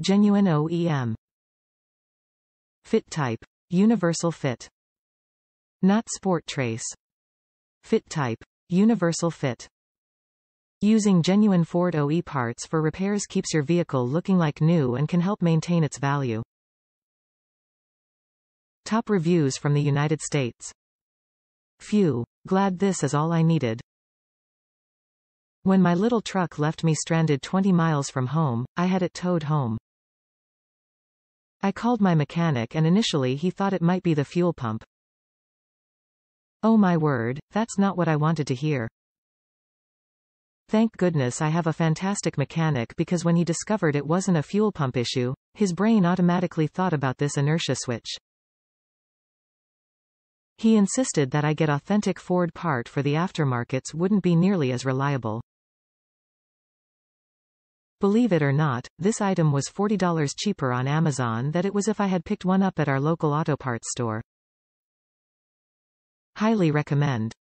Genuine OEM. Fit type. Universal fit. Not sport trace. Fit type. Universal fit. Using genuine Ford OE parts for repairs keeps your vehicle looking like new and can help maintain its value. Top reviews from the United States. Phew. Glad this is all I needed. When my little truck left me stranded 20 miles from home, I had it towed home. I called my mechanic and initially he thought it might be the fuel pump. Oh my word, that's not what I wanted to hear. Thank goodness I have a fantastic mechanic because when he discovered it wasn't a fuel pump issue, his brain automatically thought about this inertia switch. He insisted that I get authentic Ford part for the aftermarkets wouldn't be nearly as reliable. Believe it or not, this item was $40 cheaper on Amazon than it was if I had picked one up at our local auto parts store. Highly recommend.